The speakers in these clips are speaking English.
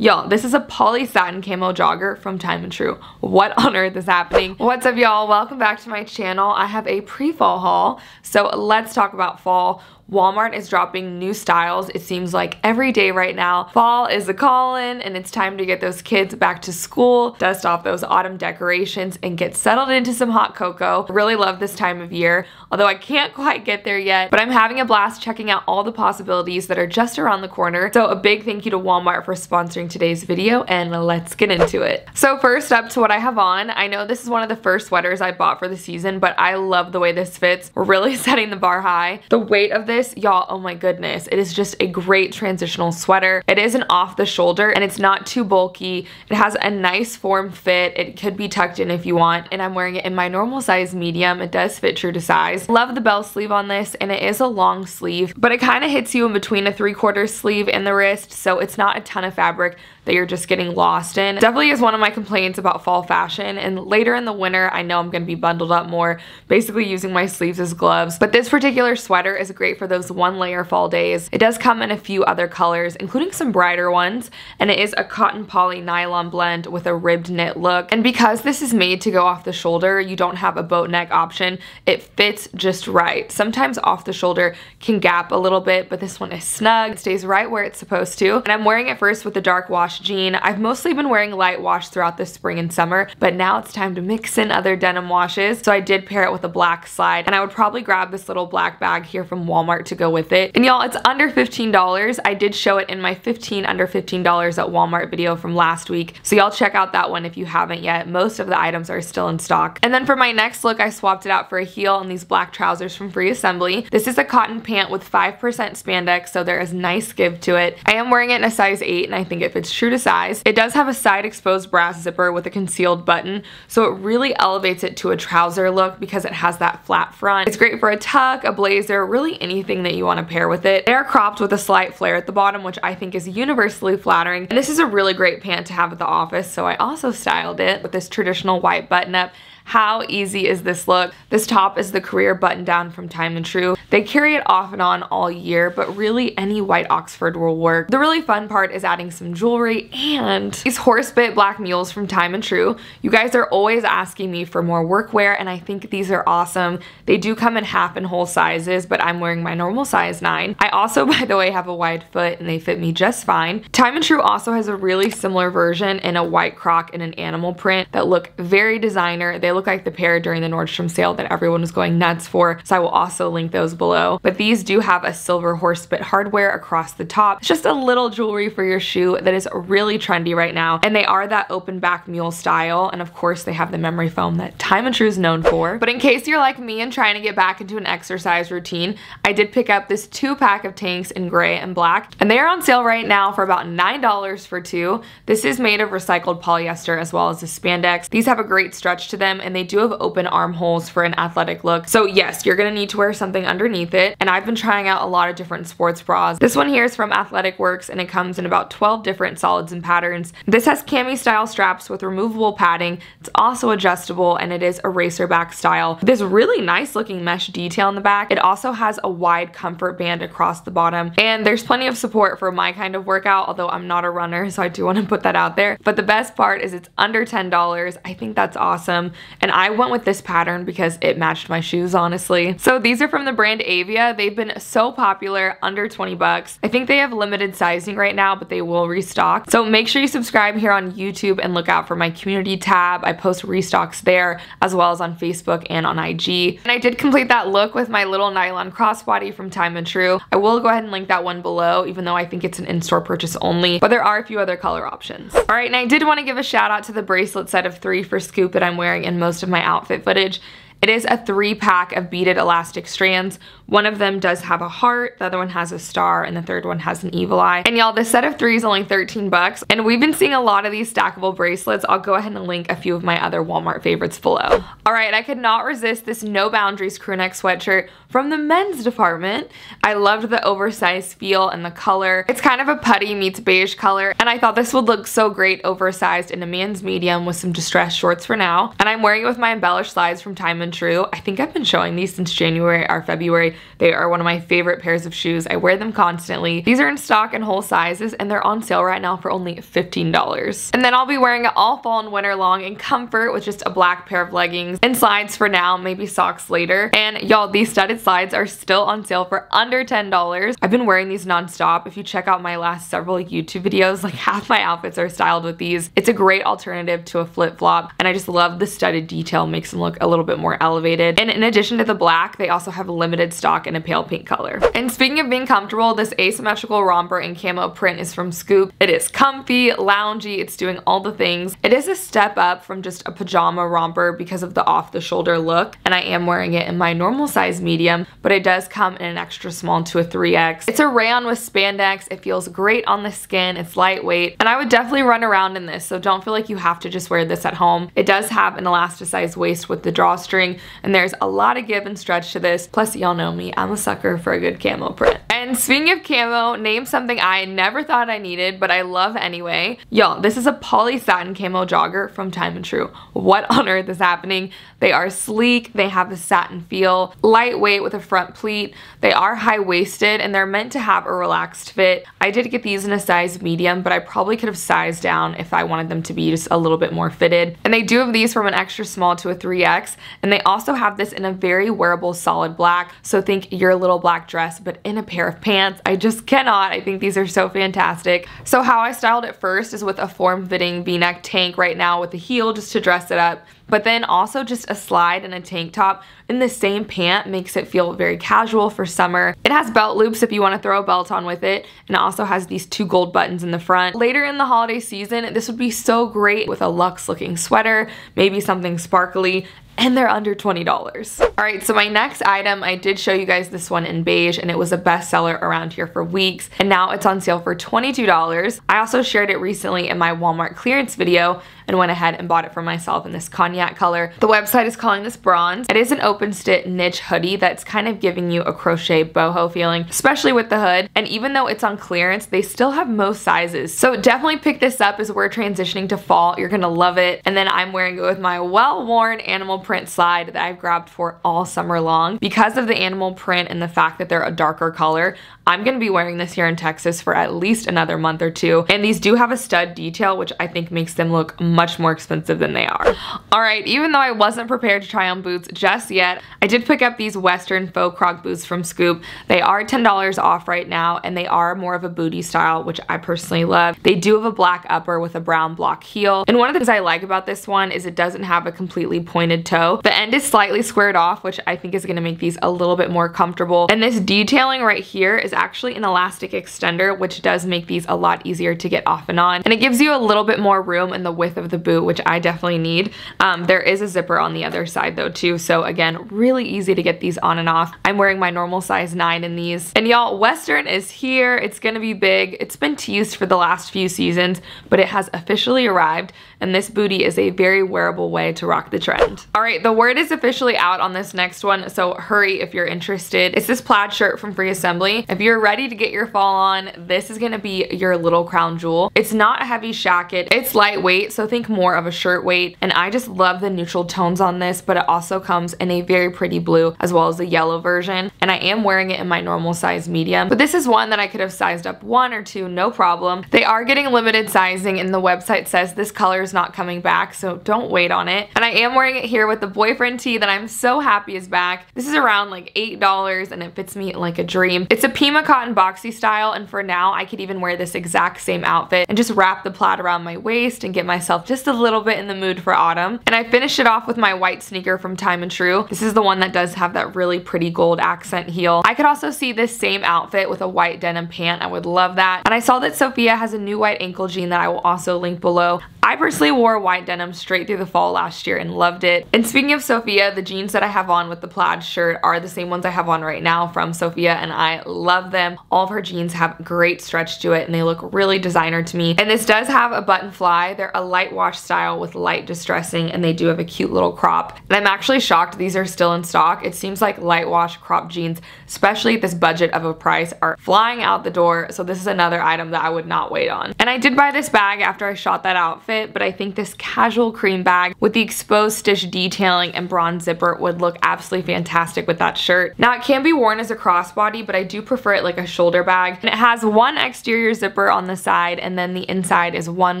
Y'all, this is a poly satin camo jogger from Time and Tru. What on earth is happening? What's up y'all? Welcome back to my channel. I have a pre-fall haul, so let's talk about fall. Walmart is dropping new styles. It seems like every day right now. Fall is a call-in and it's time to get those kids back to school, dust off those autumn decorations, and get settled into some hot cocoa. Really love this time of year, although I can't quite get there yet, but I'm having a blast checking out all the possibilities that are just around the corner. So a big thank you to Walmart for sponsoring today's video and let's get into it. So first up to what I have on, I know this is one of the first sweaters I bought for the season, but I love the way this fits. We're really setting the bar high. The weight of this this, y'all, oh my goodness. It is just a great transitional sweater. It is an off the shoulder and it's not too bulky. It has a nice form fit. It could be tucked in if you want and I'm wearing it in my normal size medium. It does fit true to size. Love the bell sleeve on this and it is a long sleeve, but it kind of hits you in between a three quarter sleeve and the wrist, so it's not a ton of fabric that you're just getting lost in. Definitely is one of my complaints about fall fashion and later in the winter I know I'm going to be bundled up more, basically using my sleeves as gloves. But this particular sweater is great for those one layer fall days. It does come in a few other colors, including some brighter ones, and it is a cotton poly nylon blend with a ribbed knit look. And because this is made to go off the shoulder, you don't have a boat neck option. It fits just right. Sometimes off the shoulder can gap a little bit, but this one is snug. It stays right where it's supposed to. And I'm wearing it first with the dark wash jean. I've mostly been wearing light wash throughout the spring and summer, but now it's time to mix in other denim washes. So I did pair it with a black slide, and I would probably grab this little black bag here from Walmart to go with it. And y'all, it's under $15. I did show it in my 15 under $15 at Walmart video from last week. So y'all check out that one if you haven't yet. Most of the items are still in stock. And then for my next look, I swapped it out for a heel and these black trousers from Free Assembly. This is a cotton pant with 5% spandex, so there is nice give to it. I am wearing it in a size 8 and I think it fits true to size. It does have a side exposed brass zipper with a concealed button, so it really elevates it to a trouser look because it has that flat front. It's great for a tuck, a blazer, really anything that you want to pair with it. They are cropped with a slight flare at the bottom, which I think is universally flattering. And this is a really great pant to have at the office, so I also styled it with this traditional white button-up how easy is this look? This top is the career button down from Time and Tru. They carry it off and on all year, but really any white Oxford will work. The really fun part is adding some jewelry and these horse bit black mules from Time and Tru. You guys are always asking me for more workwear and I think these are awesome. They do come in half and whole sizes, but I'm wearing my normal size 9. I also, by the way, have a wide foot and they fit me just fine. Time and Tru also has a really similar version in a white croc and an animal print that look very designer. They look like the pair during the Nordstrom sale that everyone was going nuts for, so I will also link those below. But these do have a silver horse bit hardware across the top. It's just a little jewelry for your shoe that is really trendy right now, and they are that open back mule style, and of course they have the memory foam that Time and Tru is known for. But in case you're like me and trying to get back into an exercise routine, I did pick up this two pack of tanks in gray and black, and they are on sale right now for about $9 for two. This is made of recycled polyester as well as the spandex. These have a great stretch to them and they do have open armholes for an athletic look. So yes, you're gonna need to wear something underneath it. And I've been trying out a lot of different sports bras. This one here is from Athletic Works and it comes in about 12 different solids and patterns. This has cami style straps with removable padding. It's also adjustable and it is a racerback style. This really nice looking mesh detail in the back. It also has a wide comfort band across the bottom and there's plenty of support for my kind of workout, although I'm not a runner, so I do want to put that out there. But the best part is it's under $10. I think that's awesome. And I went with this pattern because it matched my shoes, honestly. So these are from the brand Avia. They've been so popular, under 20 bucks. I think they have limited sizing right now, but they will restock. So make sure you subscribe here on YouTube and look out for my community tab. I post restocks there as well as on Facebook and on IG. And I did complete that look with my little nylon crossbody from Time and Tru. I will go ahead and link that one below, even though I think it's an in-store purchase only, but there are a few other color options. All right, and I did want to give a shout out to the bracelet set of three for Scoop that I'm wearing in most of my outfit footage. It is a three pack of beaded elastic strands. One of them does have a heart, the other one has a star, and the third one has an evil eye. And y'all, this set of three is only 13 bucks, and we've been seeing a lot of these stackable bracelets. I'll go ahead and link a few of my other Walmart favorites below. All right, I could not resist this No Boundaries crew neck sweatshirt from the men's department. I loved the oversized feel and the color. It's kind of a putty meets beige color, and I thought this would look so great oversized in a man's medium with some distressed shorts for now. And I'm wearing it with my embellished slides from Time and Tru. I think I've been showing these since January or February, They are one of my favorite pairs of shoes. I wear them constantly. These are in stock in whole sizes and they're on sale right now for only $15. And then I'll be wearing it all fall and winter long in comfort with just a black pair of leggings and slides for now, maybe socks later. And y'all, these studded slides are still on sale for under $10. I've been wearing these nonstop. If you check out my last several YouTube videos, like half my outfits are styled with these. It's a great alternative to a flip flop and I just love the studded detail makes them look a little bit more elevated. And in addition to the black, they also have limited stock in a pale pink color. And speaking of being comfortable, this asymmetrical romper in camo print is from Scoop. It is comfy, loungy, it's doing all the things. It is a step up from just a pajama romper because of the off the shoulder look and I am wearing it in my normal size medium but it does come in an extra small to a 3X. It's a rayon with spandex. It feels great on the skin. It's lightweight and I would definitely run around in this so don't feel like you have to just wear this at home. It does have an elasticized waist with the drawstring and there's a lot of give and stretch to this. Plus y'all know me, I'm a sucker for a good camo print. And speaking of camo, name something I never thought I needed but I love anyway. Y'all, this is a poly satin camo jogger from Time and Tru. What on earth is happening? They are sleek, they have a satin feel, lightweight with a front pleat. They are high-waisted and they're meant to have a relaxed fit. I did get these in a size medium, but I probably could have sized down if I wanted them to be just a little bit more fitted. And they do have these from an extra small to a 3X, and they also have this in a very wearable solid black. So think your little black dress, but in a pair of pants. I just cannot. I think these are so fantastic. So how I styled it first is with a form-fitting v-neck tank right now with a heel just to dress it up but then also just a slide and a tank top in the same pant makes it feel very casual for summer. It has belt loops if you want to throw a belt on with it and it also has these two gold buttons in the front. Later in the holiday season, this would be so great with a luxe looking sweater, maybe something sparkly, and they're under $20. All right, so my next item, I did show you guys this one in beige and it was a bestseller around here for weeks and now it's on sale for $22. I also shared it recently in my Walmart clearance video and went ahead and bought it for myself in this cognac color. The website is calling this bronze. It is an open stitch niche hoodie that's kind of giving you a crochet boho feeling, especially with the hood. And even though it's on clearance, they still have most sizes. So definitely pick this up as we're transitioning to fall. You're gonna love it. And then I'm wearing it with my well-worn animal print slide that I've grabbed for all summer long. Because of the animal print and the fact that they're a darker color, I'm gonna be wearing this here in Texas for at least another month or two. And these do have a stud detail, which I think makes them look much more expensive than they are. All right, even though I wasn't prepared to try on boots just yet, I did pick up these Western faux croc boots from Scoop. They are $10 off right now, and they are more of a booty style, which I personally love. They do have a black upper with a brown block heel. And one of the things I like about this one is it doesn't have a completely pointed toe. The end is slightly squared off, which I think is gonna make these a little bit more comfortable. And this detailing right here is actually an elastic extender, which does make these a lot easier to get off and on. And it gives you a little bit more room in the width of the boot, which I definitely need. Um, there is a zipper on the other side though too, so again, really easy to get these on and off. I'm wearing my normal size 9 in these. And y'all, Western is here. It's gonna be big. It's been teased for the last few seasons, but it has officially arrived, and this booty is a very wearable way to rock the trend. All right, the word is officially out on this next one, so hurry if you're interested. It's this plaid shirt from Free Assembly. If you're ready to get your fall on, this is gonna be your little crown jewel. It's not a heavy shacket. It's lightweight, so think more of a shirt weight. And I just love the neutral tones on this, but it also comes in a very pretty blue as well as the yellow version. And I am wearing it in my normal size medium. But this is one that I could have sized up one or two, no problem. They are getting limited sizing and the website says this color is not coming back, so don't wait on it. And I am wearing it here with the boyfriend tee that I'm so happy is back. This is around like $8 and it fits me like a dream. It's a Pima cotton boxy style and for now I could even wear this exact same outfit and just wrap the plaid around my waist and get myself just a little bit in the mood for autumn. And I finished it off with my white sneaker from Time and Tru. This is the one that does have that really pretty gold accent heel. I could also see this same outfit with a white denim pant. I would love that. And I saw that Sofia has a new white ankle jean that I will also link below. I personally wore white denim straight through the fall last year and loved it. And speaking of Sofia, the jeans that I have on with the plaid shirt are the same ones I have on right now from Sofia and I love them. All of her jeans have great stretch to it and they look really designer to me. And this does have a button fly. They're a light wash style with light distressing and they do have a cute little crop. And I'm actually shocked these are still in stock. It seems like light wash crop jeans, especially at this budget of a price, are flying out the door. So this is another item that I would not wait on. And I did buy this bag after I shot that outfit, but I think this casual cream bag with the exposed stitch detailing and bronze zipper would look absolutely fantastic with that shirt. Now it can be worn as a crossbody, but I do prefer it like a shoulder bag. And it has one exterior zipper on the side and then the inside is one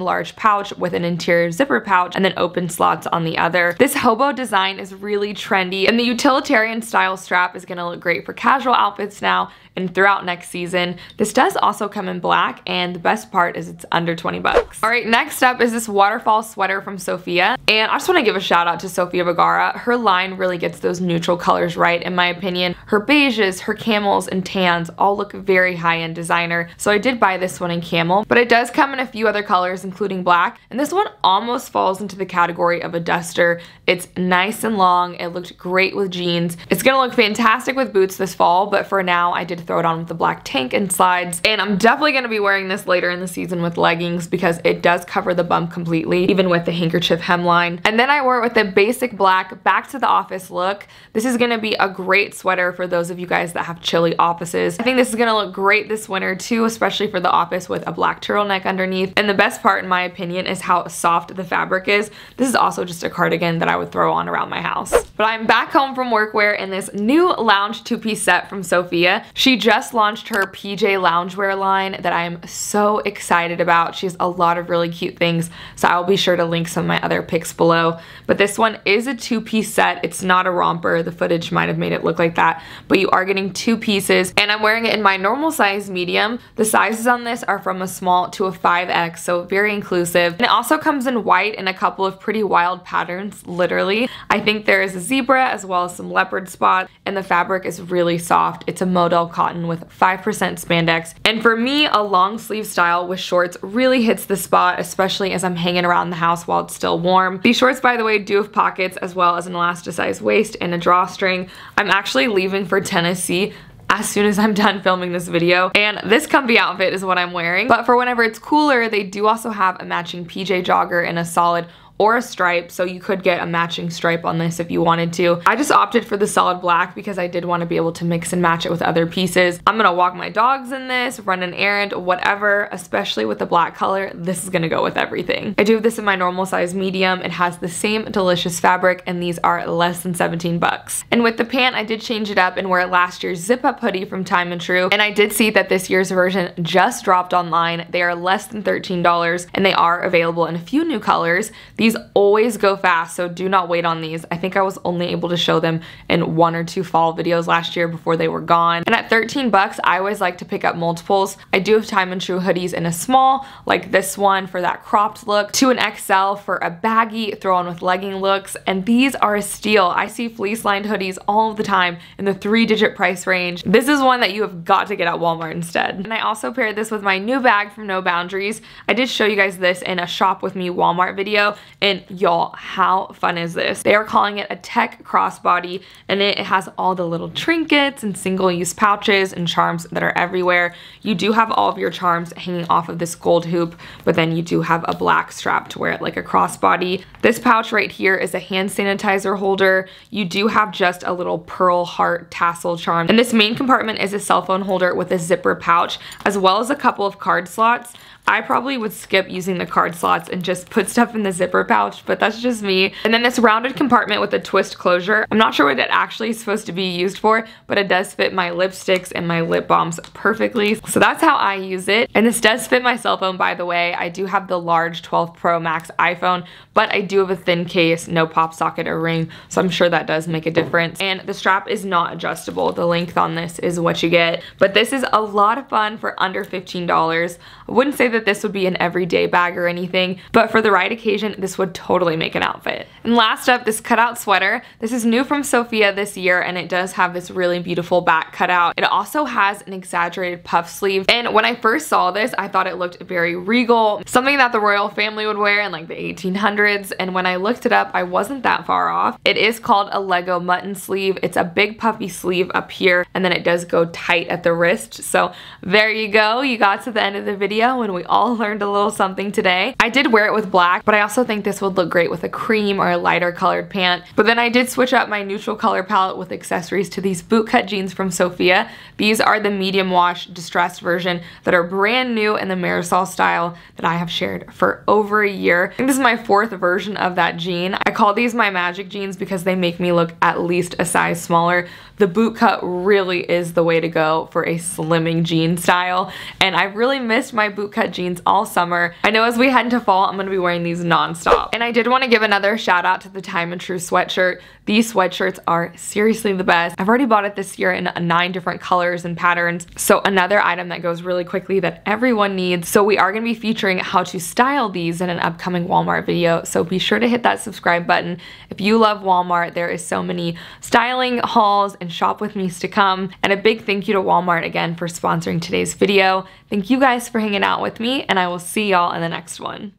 large pouch with an interior zipper pouch and then open slots on the other. This hobo design is really trendy and the utilitarian style strap is gonna look great for casual outfits now and throughout next season. This does also come in black and the best part is it's under 20 bucks. All right, next up is this waterfall sweater from Sofia. And I just wanna give a shout out to Sofia Vergara. Her line really gets those neutral colors right in my opinion. Her beiges, her camels, and tans all look very high-end designer. So I did buy this one in camel, but it does come in a few other colors including black. And this one almost falls into the category of a duster. It's nice and long. It looked great with jeans. It's gonna look fantastic with boots this fall, but for now I did throw it on with the black tank and slides. And I'm definitely gonna be wearing this later in the season with leggings because it does cover the bump completely, even with the handkerchief hemline. And then I wore it with the basic black back to the office look. This is gonna be a great sweater for those of you guys that have chilly offices. I think this is gonna look great this winter too, especially for the office with a black turtleneck underneath. And the best part in my opinion is how soft the fabric is. This is also just a cardigan that I would throw on around my house. But I'm back home from workwear in this new lounge two-piece set from Sofia. She just launched her PJ loungewear line that I am so excited about. She has a lot of really cute things, so I'll be sure to link some of my other pics below. But this one is a two-piece set. It's not a romper. The footage might have made it look like that, but you are getting two pieces, and I'm wearing it in my normal size medium. The sizes on this are from a small to a 5X, so very inclusive. And it also comes in white and a couple of pretty wild patterns, literally. I think there is a zebra as well as some leopard spots, and the fabric is really soft. It's a modal cotton with 5% spandex. And for me, a long sleeve style with shorts really hits the spot, especially as I'm hanging around the house while it's still warm. These shorts, by the way, do have pockets as well as an elasticized waist and a drawstring. I'm actually leaving for Tennessee as soon as I'm done filming this video. And this comfy outfit is what I'm wearing. But for whenever it's cooler, they do also have a matching PJ jogger in a solid or a stripe so you could get a matching stripe on this if you wanted to. I just opted for the solid black because I did want to be able to mix and match it with other pieces. I'm gonna walk my dogs in this, run an errand, whatever, especially with the black color, this is gonna go with everything. I do have this in my normal size medium. It has the same delicious fabric and these are less than 17 bucks. And with the pant, I did change it up and wear last year's zip up hoodie from Time and Tru. and I did see that this year's version just dropped online. They are less than $13 and they are available in a few new colors. These these always go fast, so do not wait on these. I think I was only able to show them in one or two fall videos last year before they were gone. And at 13 bucks, I always like to pick up multiples. I do have Time and Tru hoodies in a small, like this one for that cropped look, to an XL for a baggy throw on with legging looks, and these are a steal. I see fleece lined hoodies all the time in the three digit price range. This is one that you have got to get at Walmart instead. And I also paired this with my new bag from No Boundaries. I did show you guys this in a shop with me Walmart video and y'all, how fun is this? They are calling it a tech crossbody and it has all the little trinkets and single-use pouches and charms that are everywhere. You do have all of your charms hanging off of this gold hoop, but then you do have a black strap to wear it like a crossbody. This pouch right here is a hand sanitizer holder. You do have just a little pearl heart tassel charm. And this main compartment is a cell phone holder with a zipper pouch, as well as a couple of card slots. I probably would skip using the card slots and just put stuff in the zipper pouch, but that's just me. And then this rounded compartment with a twist closure. I'm not sure what it actually is supposed to be used for, but it does fit my lipsticks and my lip balms perfectly. So that's how I use it. And this does fit my cell phone, by the way. I do have the large 12 Pro Max iPhone, but I do have a thin case, no pop socket or ring, so I'm sure that does make a difference. And the strap is not adjustable. The length on this is what you get. But this is a lot of fun for under $15. I wouldn't say that that this would be an everyday bag or anything, but for the right occasion, this would totally make an outfit. And last up, this cutout sweater. This is new from Sofia this year, and it does have this really beautiful back cutout. It also has an exaggerated puff sleeve, and when I first saw this, I thought it looked very regal, something that the royal family would wear in like the 1800s, and when I looked it up, I wasn't that far off. It is called a leg-o'-mutton sleeve. It's a big puffy sleeve up here, and then it does go tight at the wrist, so there you go. You got to the end of the video, and we all learned a little something today. I did wear it with black, but I also think this would look great with a cream or a lighter colored pant. But then I did switch up my neutral color palette with accessories to these bootcut jeans from Sofia. These are the medium wash distressed version that are brand new in the Marisol style that I have shared for over a year. I think this is my fourth version of that jean. I call these my magic jeans because they make me look at least a size smaller. The boot cut really is the way to go for a slimming jean style and I've really missed my boot cut jeans all summer. I know as we head into fall I'm going to be wearing these nonstop. And I did want to give another shout out to the Time and Tru sweatshirt. These sweatshirts are seriously the best. I've already bought it this year in nine different colors and patterns. So another item that goes really quickly that everyone needs. So we are going to be featuring how to style these in an upcoming Walmart video. So be sure to hit that subscribe button. If you love Walmart, there is so many styling hauls and shop with me's to come. And a big thank you to Walmart again for sponsoring today's video. Thank you guys for hanging out with me and I will see y'all in the next one.